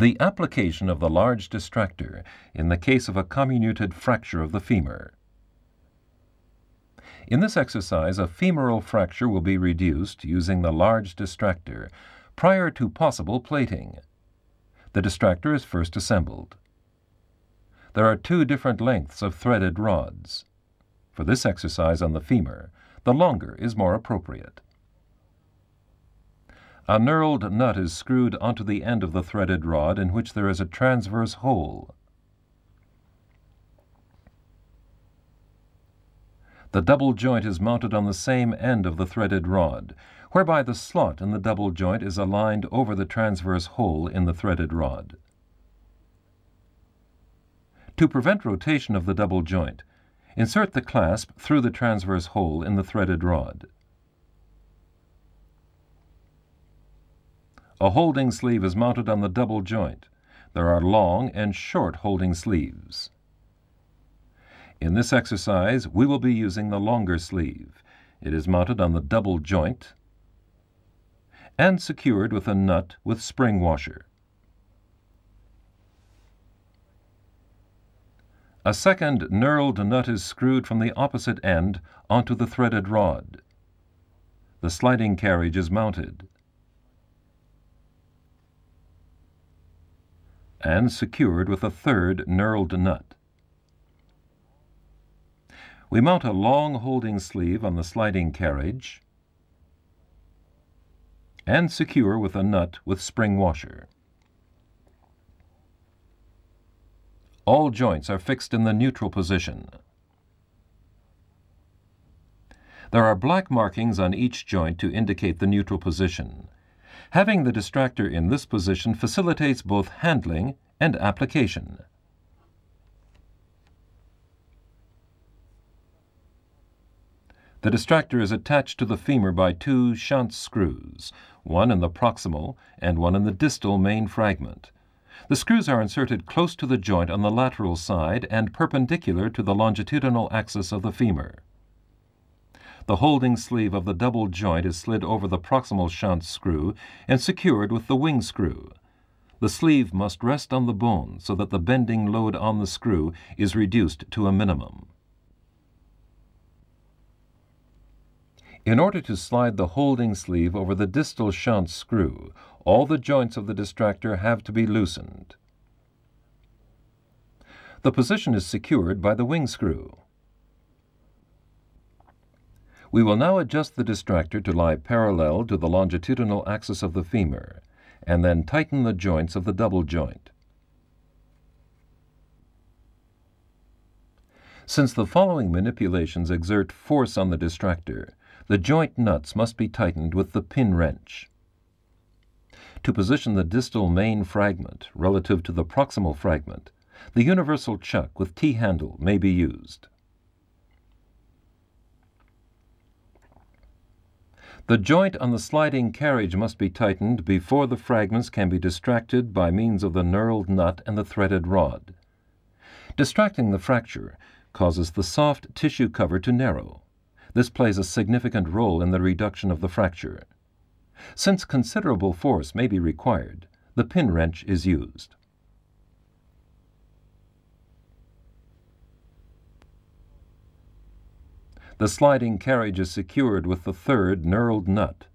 The application of the large distractor in the case of a comminuted fracture of the femur. In this exercise, a femoral fracture will be reduced using the large distractor prior to possible plating. The distractor is first assembled. There are two different lengths of threaded rods. For this exercise on the femur, the longer is more appropriate. A knurled nut is screwed onto the end of the threaded rod in which there is a transverse hole. The double joint is mounted on the same end of the threaded rod, whereby the slot in the double joint is aligned over the transverse hole in the threaded rod. To prevent rotation of the double joint, insert the clasp through the transverse hole in the threaded rod. A holding sleeve is mounted on the double joint. There are long and short holding sleeves. In this exercise, we will be using the longer sleeve. It is mounted on the double joint and secured with a nut with spring washer. A second knurled nut is screwed from the opposite end onto the threaded rod. The sliding carriage is mounted and secured with a third knurled nut. We mount a long holding sleeve on the sliding carriage and secure with a nut with spring washer. All joints are fixed in the neutral position. There are black markings on each joint to indicate the neutral position. Having the distractor in this position facilitates both handling and application. The distractor is attached to the femur by two Schanz screws, one in the proximal and one in the distal main fragment. The screws are inserted close to the joint on the lateral side and perpendicular to the longitudinal axis of the femur. The holding sleeve of the double joint is slid over the proximal Schanz screw and secured with the wing screw. The sleeve must rest on the bone so that the bending load on the screw is reduced to a minimum. In order to slide the holding sleeve over the distal Schanz screw, all the joints of the distractor have to be loosened. The position is secured by the wing screw. We will now adjust the distractor to lie parallel to the longitudinal axis of the femur, and then tighten the joints of the double joint. Since the following manipulations exert force on the distractor, the joint nuts must be tightened with the pin wrench. To position the distal main fragment relative to the proximal fragment, the universal chuck with T-handle may be used. The joint on the sliding carriage must be tightened before the fragments can be distracted by means of the knurled nut and the threaded rod. Distracting the fracture causes the soft tissue cover to narrow. This plays a significant role in the reduction of the fracture. Since considerable force may be required, the pin wrench is used. The sliding carriage is secured with the third knurled nut.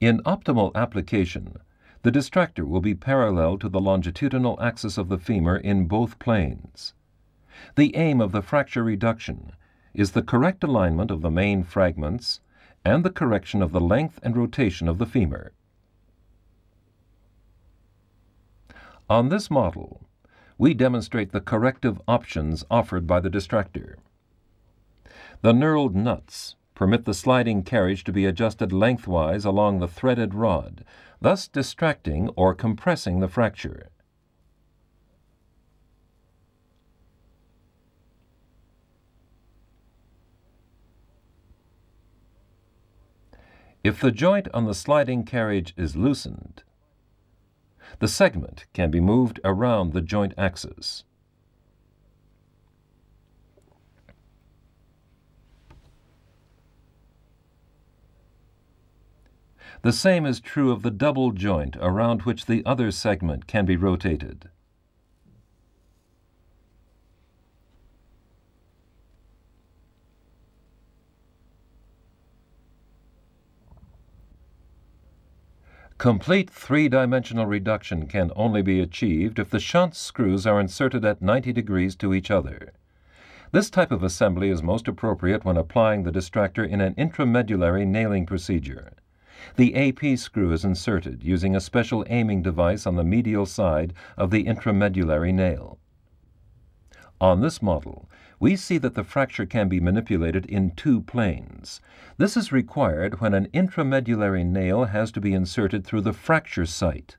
In optimal application, the distractor will be parallel to the longitudinal axis of the femur in both planes. The aim of the fracture reduction is the correct alignment of the main fragments and the correction of the length and rotation of the femur. On this model, we demonstrate the corrective options offered by the distractor. The knurled nuts permit the sliding carriage to be adjusted lengthwise along the threaded rod, thus distracting or compressing the fracture. If the joint on the sliding carriage is loosened, the segment can be moved around the joint axis. The same is true of the double joint around which the other segment can be rotated. Complete three-dimensional reduction can only be achieved if the Schanz screws are inserted at 90 degrees to each other. This type of assembly is most appropriate when applying the distractor in an intramedullary nailing procedure. The AP screw is inserted using a special aiming device on the medial side of the intramedullary nail. On this model, we see that the fracture can be manipulated in two planes. This is required when an intramedullary nail has to be inserted through the fracture site.